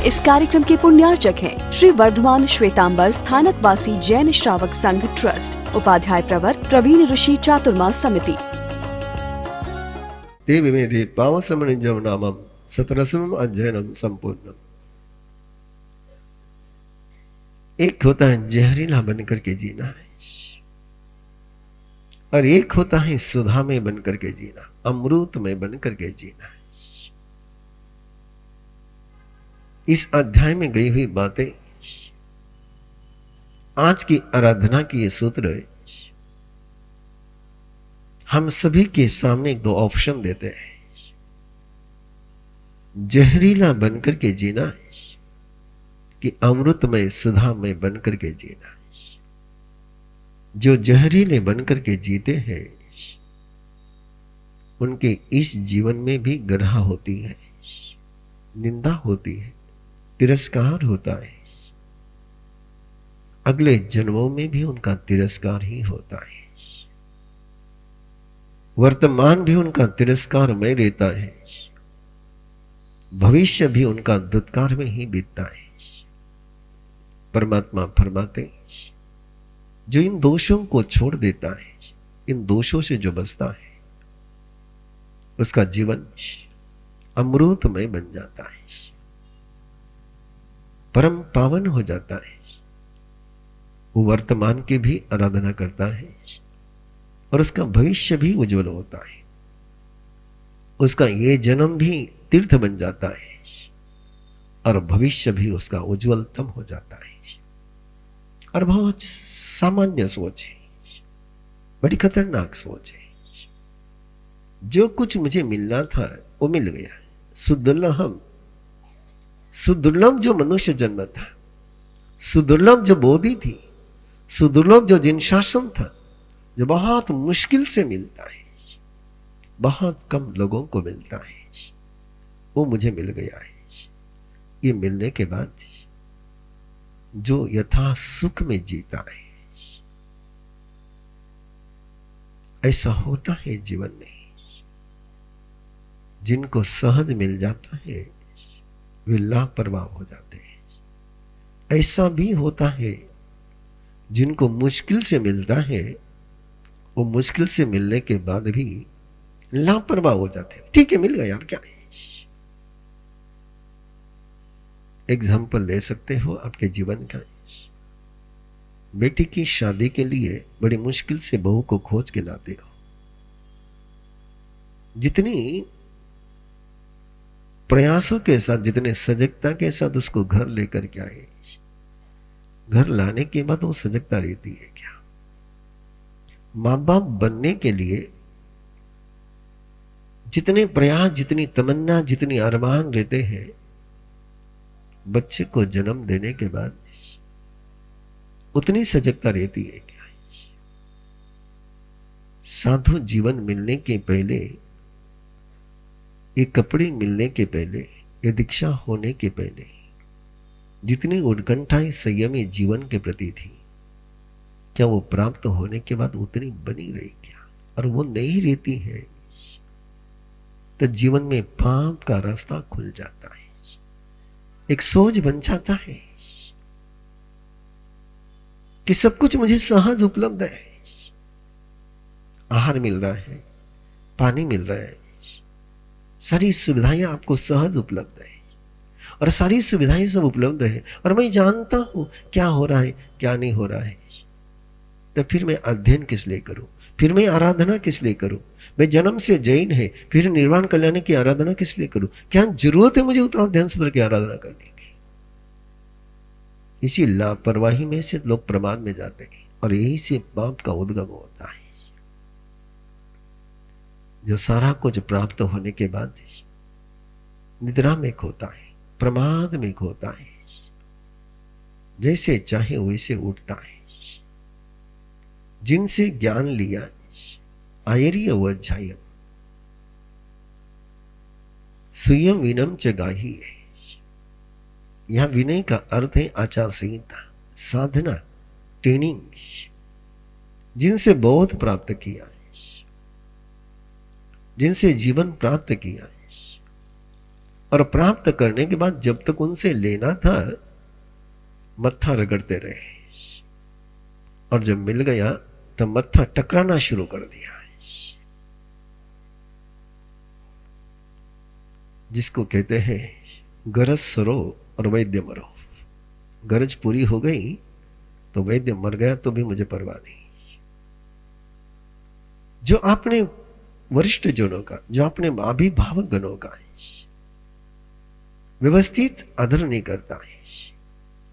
इस कार्यक्रम के पुण्यार्चक हैं श्री वर्धमान श्वेतांबर स्थानक वासी जैन श्रावक संघ ट्रस्ट, उपाध्याय प्रवर, प्रवीण ऋषि चातुर्मास समिति। संपूर्णम। एक होता है जहरीला बनकर के जीना। और एक होता है सुधा में बनकर के जीना अमृत में बनकर के जीना। है इस अध्याय में गई हुई बातें। आज की आराधना की ये सूत्र हम सभी के सामने दो ऑप्शन देते हैं। जहरीला बनकर के जीना कि अमृतमय सुधा में बनकर के जीना जो जहरीले बनकर के जीते हैं, उनके इस जीवन में भी गढ़ा होती है, निंदा होती है। तिरस्कार होता है। अगले जन्मों में भी उनका तिरस्कार ही होता है। वर्तमान भी उनका तिरस्कार में रहता है। भविष्य भी उनका दुत्कार में ही बीतता है। परमात्मा फरमाते, जो इन दोषों को छोड़ देता है, इन दोषों से जो बचता है, उसका जीवन अमृतमय बन जाता है। परम पावन हो जाता है। वो वर्तमान की भी आराधना करता है और उसका भविष्य भी उज्जवल होता है। उसका ये जन्म भी तीर्थ बन जाता है और भविष्य भी उसका उज्जवलतम हो जाता है। और बहुत सामान्य सोच है, बड़ी खतरनाक सोच है। जो कुछ मुझे मिलना था, वो मिल गया। सुदुल्लहम सुदुर्लभ जो मनुष्य जन्म था, सुदुर्लभ जो बोधि थी, सुदुर्लभ जो जिन शासन था, जो बहुत मुश्किल से मिलता है, बहुत कम लोगों को मिलता है, वो मुझे मिल गया है। ये मिलने के बाद जो यथा सुख में जीता है, ऐसा होता है जीवन में। जिनको सहज मिल जाता है वे लापरवाह हो जाते हैं। ऐसा भी होता है, जिनको मुश्किल से मिलता है, वो मुश्किल से मिलने के बाद भी लापरवाह हो जाते हैं। ठीक है, मिल गया अब क्या? है एग्ज़ाम्पल ले सकते हो आपके जीवन का। बेटी की शादी के लिए बड़ी मुश्किल से बहू को खोज के लाते हो। जितनी प्रयासों के साथ, जितने सजगता के साथ उसको घर लेकर के आए, घर लाने के बाद वो सजगता रहती है क्या? माँ बाप बनने के लिए जितने प्रयास, जितनी तमन्ना, जितनी अरमान रहते हैं, बच्चे को जन्म देने के बाद उतनी सजगता रहती है क्या? साधु जीवन मिलने के पहले ये कपड़े मिलने के पहले, ये दीक्षा होने के पहले, जितनी उत्कंठाएँ संयमी जीवन के प्रति थी, क्या वो प्राप्त होने के बाद उतनी बनी रही क्या? और वो नहीं रहती है। तो जीवन में पाप का रास्ता खुल जाता है। एक सोच बन जाता है कि सब कुछ मुझे सहज उपलब्ध है। आहार मिल रहा है, पानी मिल रहा है सारी सुविधाएँ आपको सहज उपलब्ध है। और सारी सुविधाएँ सब उपलब्ध है। और मैं जानता हूँ क्या हो रहा है, क्या नहीं हो रहा है। तो फिर मैं अध्ययन किस लिए करूँ? फिर मैं आराधना किस लिए करूँ? मैं जन्म से जैन है, फिर निर्वाण कल्याण की आराधना किस लिए करूँ? क्या ज़रूरत है मुझे उतना ध्यान सूत्र की आराधना करने की? इसी लापरवाही में से लोग प्रमाद में जाते हैं। और यही से पाप का उद्गम होता है। जो सारा कुछ प्राप्त होने के बाद निद्रा में खोता है, प्रमाद में खोता है, जैसे चाहे वैसे उठता है। जिनसे ज्ञान लिया आयर्य वध्याय सुयम विनम च गाही है। यहाँ विनय का अर्थ है आचार संहिता, साधना ट्रेनिंग जिनसे बहुत प्राप्त किया जिनसे जीवन प्राप्त किया। और प्राप्त करने के बाद जब तक उनसे लेना था, मत्था रगड़ते रहे। और जब मिल गया, तब मत्था टकराना शुरू कर दिया। जिसको कहते हैं, गरज सरो और वैद्य मरो। गरज पूरी हो गई तो वैद्य मर गया तो भी मुझे परवाह नहीं। जो आपने वरिष्ठ जनों का, जो अपने अभिभावक गणों का है। व्यवस्थित आदर नहीं करता है।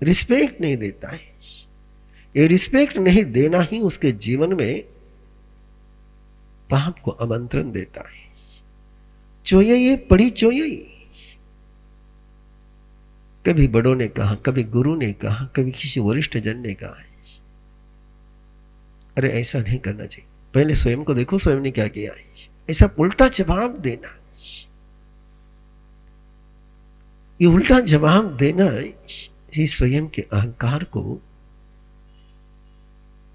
रिस्पेक्ट नहीं देता है। ये रिस्पेक्ट नहीं देना ही उसके जीवन में पाप को आमंत्रण देता है। चोये ये, पड़ी चोये कभी बड़ों ने कहा, कभी गुरु ने कहा, कभी किसी वरिष्ठ जन ने कहा अरे ऐसा नहीं करना चाहिए। पहले स्वयं को देखो, स्वयं ने क्या किया ऐसा उल्टा जवाब देना। ये उल्टा जवाब देना ये स्वयं के अहंकार को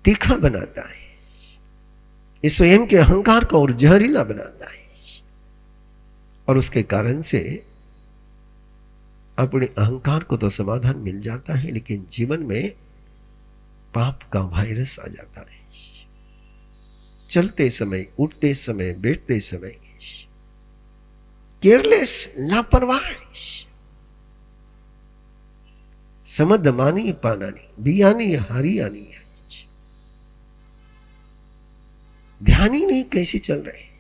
तीखा बनाता है। ये स्वयं के अहंकार को और जहरीला बनाता है। और उसके कारण से अपने अहंकार को तो समाधान मिल जाता है, लेकिन जीवन में पाप का वायरस आ जाता है। चलते समय, उठते समय, बैठते समय केयरलेस लापरवाह। समद मानी, पानानी, बियानी, हरियानी। ध्यान ही नहीं कैसे चल रहे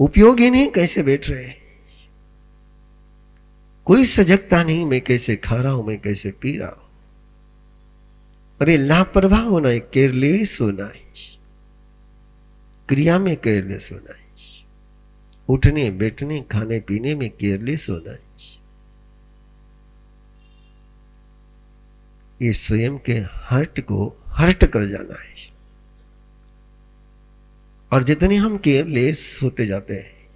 उपयोग ही नहीं कैसे बैठ रहे कोई सजगता नहीं मैं कैसे खा रहा हूँ, मैं कैसे पी रहा हूँ। अरे, लापरवाह होना है केयरलेस होना है। क्रिया में केयरलेस होना है। उठने, बैठने, खाने, पीने में केयरलेस होना है। ये स्वयं के हर्ट को हर्ट कर जाना है। और जितने हम केयरलेस होते जाते हैं,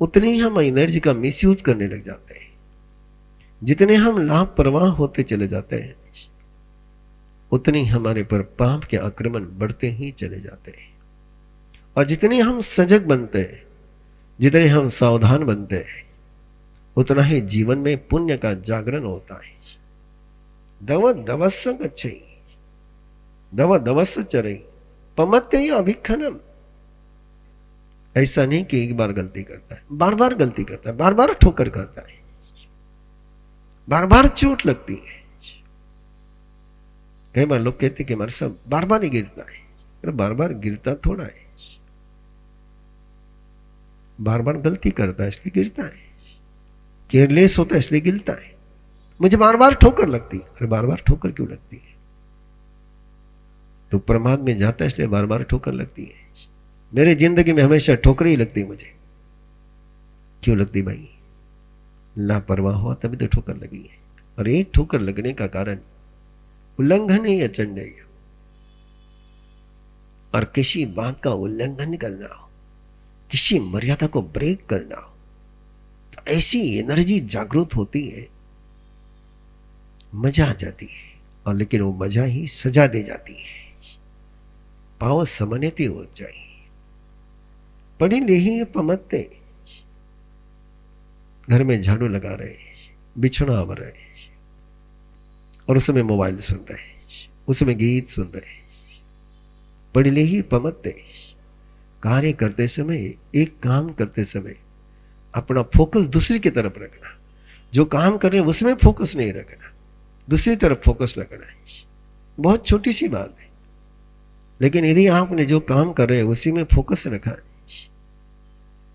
उतने ही हम एनर्जी का मिसयूज करने लग जाते हैं। जितने हम लापरवाह होते चले जाते हैं, उतनी हमारे पर पाप के आक्रमण बढ़ते ही चले जाते हैं। और जितने हम सजग बनते जितने हम सावधान बनते हैं, उतना ही जीवन में पुण्य का जागरण होता है। दव दवस गच्छई दव दवस चरई पमत्य अभिखनम ऐसा नहीं कि एक बार गलती करता है बार बार गलती करता है बार बार ठोकर करता है बार बार चोट लगती है। कई बार लोग कहते कि हमारे सब बार बार ही गिरता है, अरे बार बार गिरता थोड़ा है। बार बार गलती करता है, इसलिए गिरता है। केयरलेस होता है, इसलिए गिरता है। मुझे बार बार ठोकर लगती है। अरे बार बार ठोकर क्यों लगती है? तो प्रमाद में जाता है, इसलिए बार बार ठोकर लगती है। मेरे ज़िंदगी में हमेशा ठोकर ही लगती है मुझे। क्यों लगती भाई? लापरवाह हुआ, तभी तो ठोकर लगी है। और एक ठोकर लगने का कारण उल्लंघन ही या चंड और किसी बात का उल्लंघन करना हो किसी मर्यादा को ब्रेक करना। तो ऐसी एनर्जी जागृत होती है, मज़ा आ जाती है, और लेकिन वो मज़ा ही सजा दे जाती है। पाव समन्यति हो जाए। पढ़ी ले पमते घर में झाड़ू लगा रहे बिछड़ा आ रहे, और उसमें मोबाइल सुन रहे उसमें गीत सुन रहे। पढ़ ले ही पमते कार्य करते समय, एक काम करते समय अपना फोकस दूसरी की तरफ़ रखना। जो काम कर रहे हैं, उसमें फोकस नहीं रखना। दूसरी तरफ़ फोकस रखना है बहुत छोटी सी बात है। लेकिन यदि आपने जो काम कर रहे हैं, उसी में फोकस रखा है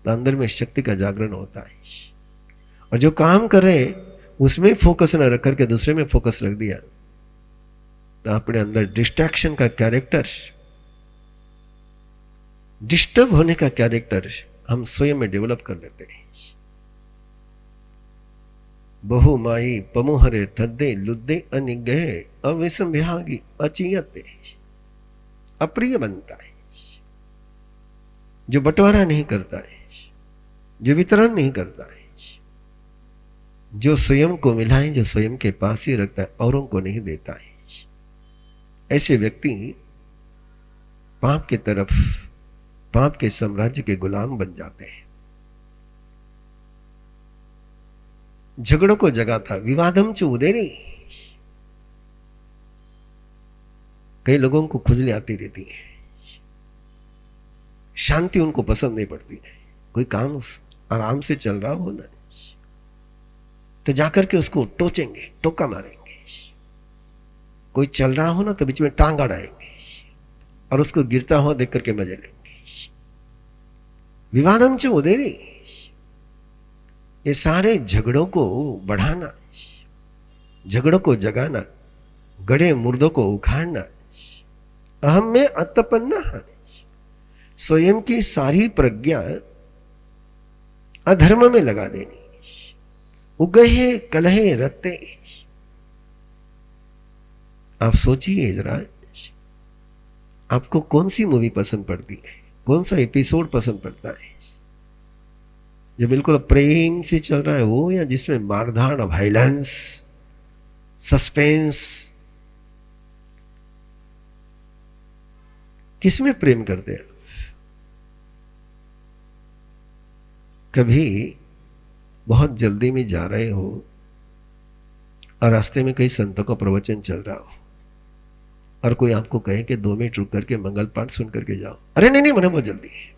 तो अंदर में शक्ति का जागरण होता है। और जो काम कर रहे हैं, उसमें फोकस न रख करके दूसरे में फोकस रख दिया तो अपने अंदर डिस्ट्रैक्शन का कैरेक्टर डिस्टर्ब होने का कैरेक्टर हम स्वयं में डेवलप कर लेते हैं। बहु माई पमोहरे थद्दे लुद्दे अनिगह अविसंभ्यागी अचियते। अप्रिय बनता है। जो बंटवारा नहीं करता है, जो वितरण नहीं करता है, जो स्वयं को मिलाए, जो स्वयं के पास ही रखता है, औरों को नहीं देता है। ऐसे व्यक्ति पाप की तरफ़ पाप के साम्राज्य के गुलाम बन जाते हैं। झगड़ों को जगाता विवादम च उदेरी। कई लोगों को खुजली आती रहती है। शांति उनको पसंद नहीं पड़ती। कोई काम आराम से चल रहा हो ना। तो जाकर के उसको टोचेंगे, टोका मारेंगे। कोई चल रहा हो ना तो बीच में टांग अड़ाएँगे और उसको गिरता हुआ देख करके मज़े लेंगे। विवादम च उदेरी। ये सारे झगड़ों को बढ़ाना, झगड़ों को जगाना, गड़े मुर्दों को उखाड़ना, अहम में अतपन्ना स्वयं की सारी प्रज्ञा अधर्म में लगा देनी। उगहे कलहे रखते आप सोचिए जरा, आपको कौन सी मूवी पसंद पड़ती है? कौन सा एपिसोड पसंद पड़ता है? जो बिल्कुल प्रेम से चल रहा है वो, या जिसमें मारधाड़ वायलेंस सस्पेंस किसमें प्रेम करते हैं? कभी बहुत जल्दी में जा रहे हो और रास्ते में कई संतों का प्रवचन चल रहा हो। और कोई आपको कहे कि दो मिनट रुक करके मंगल पाठ सुन करके जाओ। अरे नहीं नहीं, मैंने बहुत जल्दी।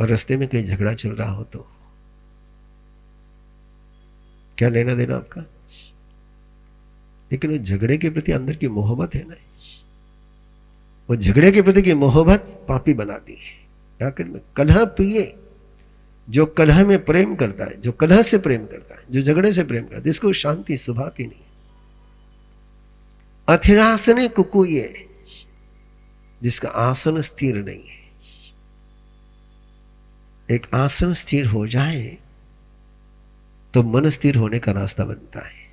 और रास्ते में कहीं झगड़ा चल रहा हो तो? क्या लेना देना आपका? लेकिन वो झगड़े के प्रति अंदर की मोहब्बत है ना? वो झगड़े के प्रति की मोहब्बत पापी बनाती है। क्या कर कलह पिए, जो कलह में प्रेम करता है, जो कलह से प्रेम करता है, जो झगड़े से प्रेम करता है इसको शांति सुभाती नहीं। अथिरासने कुकुए जिसका आसन स्थिर नहीं है। एक आसन स्थिर हो जाए तो मन स्थिर होने का रास्ता बनता है।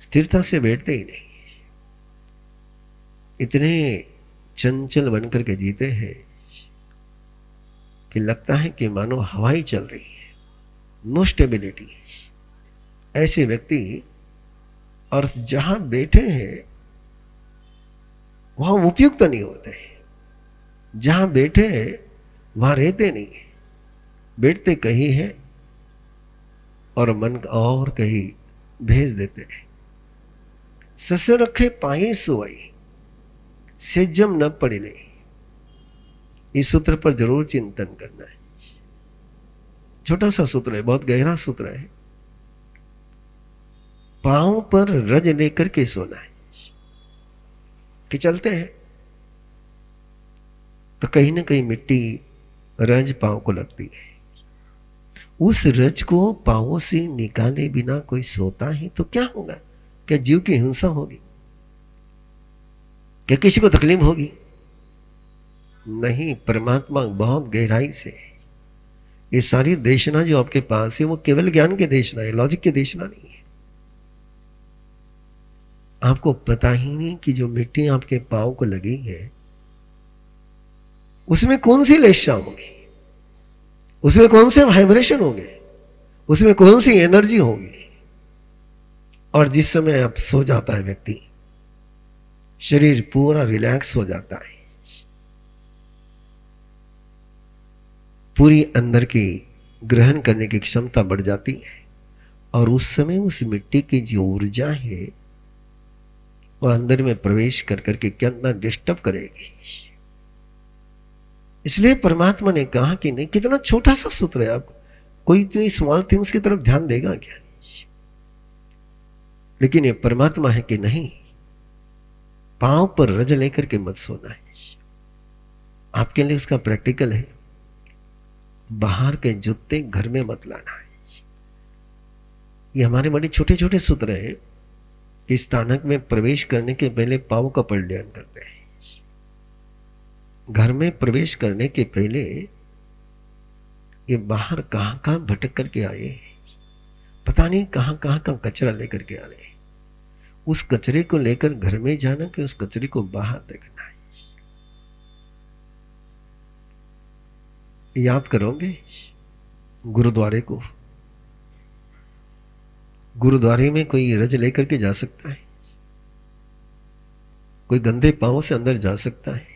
स्थिरता से बैठते ही नहीं। इतने चंचल बनकर के जीते हैं, कि लगता है कि मानो हवाई चल रही है। नो स्टेबिलिटी ऐसे व्यक्ति और जहाँ बैठे हैं, वहाँ उपयुक्त तो नहीं होते जहाँ बैठे हैं, वहाँ रहते नहीं बैठते कहीं है और मन और कहीं भेज देते हैं। सस रखे पाए सुवाई सेजम न पड़े नहीं। इस सूत्र पर ज़रूर चिंतन करना है। छोटा सा सूत्र है, बहुत गहरा सूत्र है। पाँव पर रज लेकर के सोना है। कि चलते हैं? तो कहीं ना कहीं मिट्टी रज पाँव को लगती है। उस रज को पांवों से निकाले बिना कोई सोता है तो क्या होगा? क्या जीव की हिंसा होगी? क्या किसी को तकलीफ़ होगी? नहीं, परमात्मा बहुत गहराई से ये सारी देशना जो आपके पास है, वो केवल ज्ञान के देशना है, लॉजिक के देशना नहीं आपको पता ही नहीं कि जो मिट्टी आपके पाँव को लगी है, उसमें कौन सी लेशा होगी? उसमें कौन से वाइब्रेशन होंगे? उसमें कौन सी एनर्जी होगी? और जिस समय आप सो जाता है व्यक्ति, शरीर पूरा रिलैक्स हो जाता है। पूरी अंदर की ग्रहण करने की क्षमता बढ़ जाती है। और उस समय उस मिट्टी की जो ऊर्जा है वह अंदर में प्रवेश कर करके कितना डिस्टर्ब करेगी। इसलिए परमात्मा ने कहा कि नहीं, कितना छोटा सा सूत्र है आपको कोई इतनी स्मॉल थिंग्स की तरफ़ ध्यान देगा क्या? लेकिन ये परमात्मा है कि नहीं, पाँव पर रज लेकर के मत सोना है। आपके लिए उसका प्रैक्टिकल है। बाहर के जूते घर में मत लाना है। ये हमारे बड़े छोटे छोटे सूत्र हैं। कि स्थानक में प्रवेश करने के पहले पाव का परिधान करते हैं। घर में प्रवेश करने के पहले ये बाहर कहाँ कहाँ भटक करके आए पता नहीं कहाँ कहाँ का कचरा लेकर के आ रहे उस कचरे को लेकर घर में जाना कि उस कचरे को बाहर देखना है। याद करोगे गुरुद्वारे को गुरुद्वारे में कोई रज लेकर के जा सकता है। कोई गंदे पाँव से अंदर जा सकता है।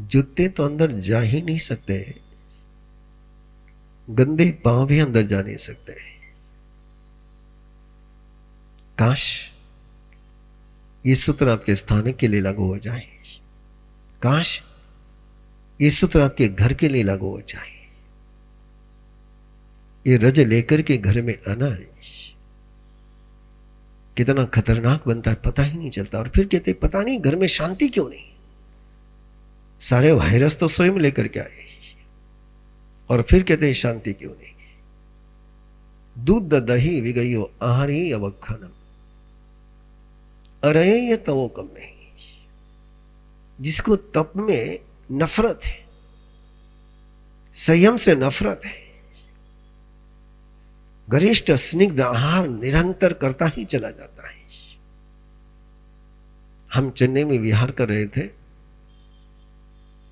जूते तो अंदर जा ही नहीं सकते। गंदे पाँव भी अंदर जा नहीं सकते। काश ये सूत्र आपके स्थान के लिए लागू हो जाए। काश ये सूत्र आपके घर के लिए लागू हो जाए। ये रज लेकर के घर में आना है। कितना खतरनाक बनता है, पता ही नहीं चलता। और फिर कहते पता नहीं, घर में शांति क्यों नहीं? सारे वायरस तो स्वयं लेकर के आए। और फिर कहते हैं, शांति क्यों नहीं? दूध दही विगयो आहारी अवखनम अरे, ये तो वो कम नहीं। जिसको तप में नफरत है, संयम से नफरत है गरिष्ठ स्निग्ध आहार निरंतर करता ही चला जाता है। हम चेन्नई में विहार कर रहे थे।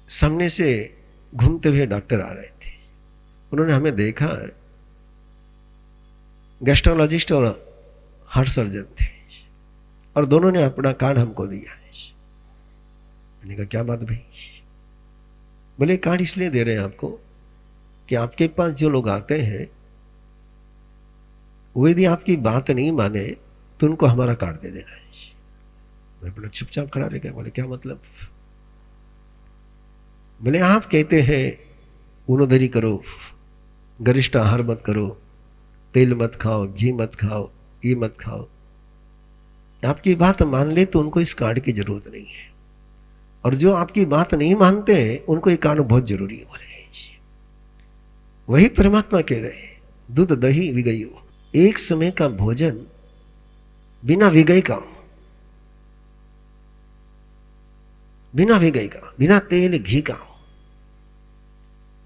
सामने से घूमते हुए डॉक्टर आ रहे थे। उन्होंने हमें देखा। गेस्ट्रोलॉजिस्ट और हार्ट सर्जन थे। और दोनों ने अपना कार्ड हमको दिया मैंने कहा, क्या बात भाई? बोले, कार्ड इसलिए दे रहे हैं आपको कि आपके पास जो लोग आते हैं वो यदि आपकी बात नहीं माने तो उनको हमारा कार्ड दे देना है। मैं बोला, चुपचाप खड़ा रह गया। बोले, क्या मतलब? बोले, आप कहते हैं उनोदरी करो, गरिष्ठ आहार मत करो, तेल मत खाओ, घी मत खाओ, ये मत खाओ। आपकी बात मान ले तो उनको इस कार्ड की ज़रूरत नहीं है। और जो आपकी बात नहीं मानते हैं, उनको ये कार्ड बहुत ज़रूरी है। बोले, वही परमात्मा कह रहे हैं, दूध, दही विगयो एक समय का भोजन बिना विगय का। बिना विगय का, बिना तेल घी का।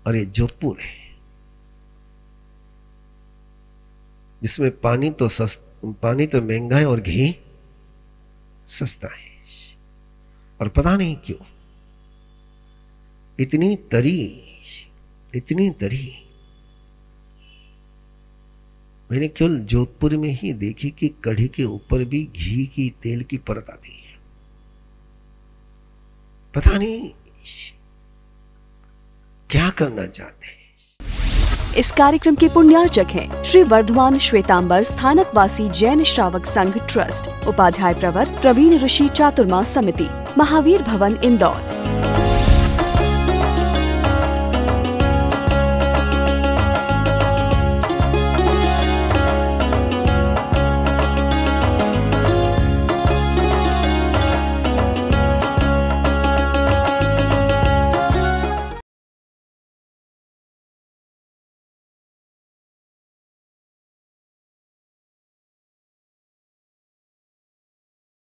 और ये जोधपुर है। जिसमें पानी तो सस्त पानी तो महँगा है और घी सस्ता है। और पता नहीं क्यों, इतनी तरी इतनी तरी मैंने केवल जोधपुर में ही देखी कि कढ़ी के ऊपर भी घी की तेल की परत आती है। पता नहीं, क्या करना चाहते हैं? इस कार्यक्रम के पुण्यार्चक हैं श्री वर्धमान श्वेतांबर स्थानक वासी जैन श्रावक संघ ट्रस्ट, उपाध्याय प्रवर, प्रवीण ऋषि चातुर्मा समिति, महावीर भवन, इंदौर।